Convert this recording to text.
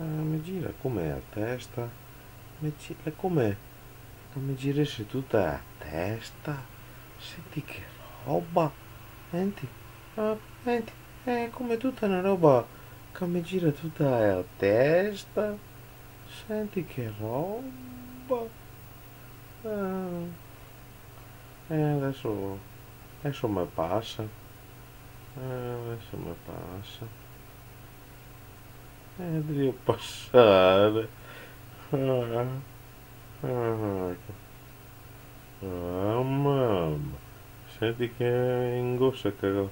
Ah, mi gira com'è a testa? Mi gira com'è? Che mi girisce tutta a testa? Senti che roba! Senti, ah, senti, è come tutta una roba che mi gira tutta a testa. Senti che roba! Ah, eh, adesso, adesso mi passa. Eh, adesso mi passa. Devo passare. Ah, ah, ah, mamma. Senti che ingossa che